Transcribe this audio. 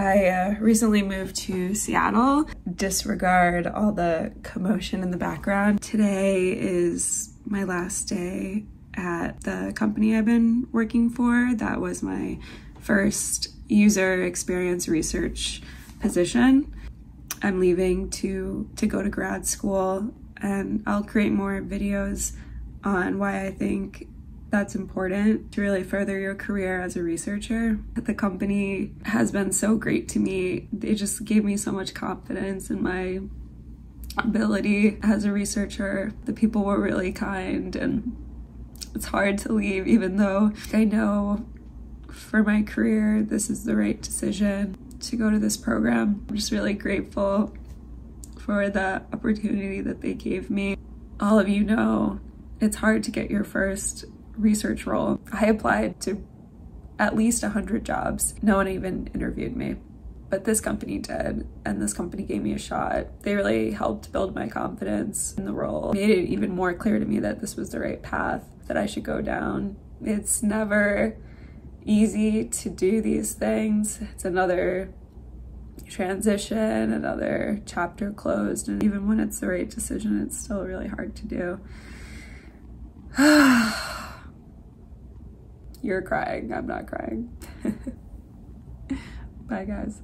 I uh, recently moved to Seattle. Disregard all the commotion in the background. Today is my last day at the company I've been working for. That was my first user experience research position. I'm leaving to to go to grad school and I'll create more videos on why I think that's important to really further your career as a researcher. The company has been so great to me. They just gave me so much confidence in my ability as a researcher. The people were really kind and it's hard to leave even though I know for my career this is the right decision to go to this program. I'm just really grateful for the opportunity that they gave me. All of you know it's hard to get your first research role. I applied to at least 100 jobs. No one even interviewed me. But this company did, and this company gave me a shot. They really helped build my confidence in the role, made it even more clear to me that this was the right path that I should go down. It's never easy to do these things. It's another transition, another chapter closed, and even when it's the right decision, it's still really hard to do. You're crying. I'm not crying. Bye, guys.